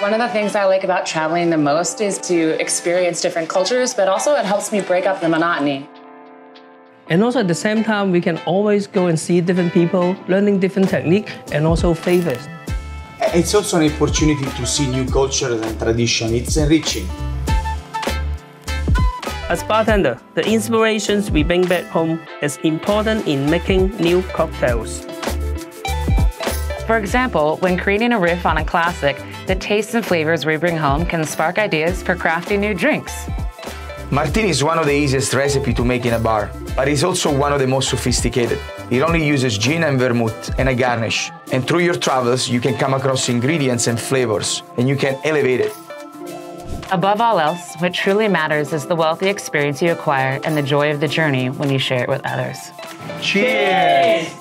One of the things I like about traveling the most is to experience different cultures, but also it helps me break up the monotony. And also at the same time, we can always go and see different people, learning different technique and also flavors. It's also an opportunity to see new cultures and tradition. It's enriching. As bartender, the inspirations we bring back home is important in making new cocktails. For example, when creating a riff on a classic, the tastes and flavors we bring home can spark ideas for crafting new drinks. Martini is one of the easiest recipes to make in a bar, but it's also one of the most sophisticated. It only uses gin and vermouth and a garnish. And through your travels, you can come across ingredients and flavors, and you can elevate it. Above all else, what truly matters is the wealthy experience you acquire and the joy of the journey when you share it with others. Cheers!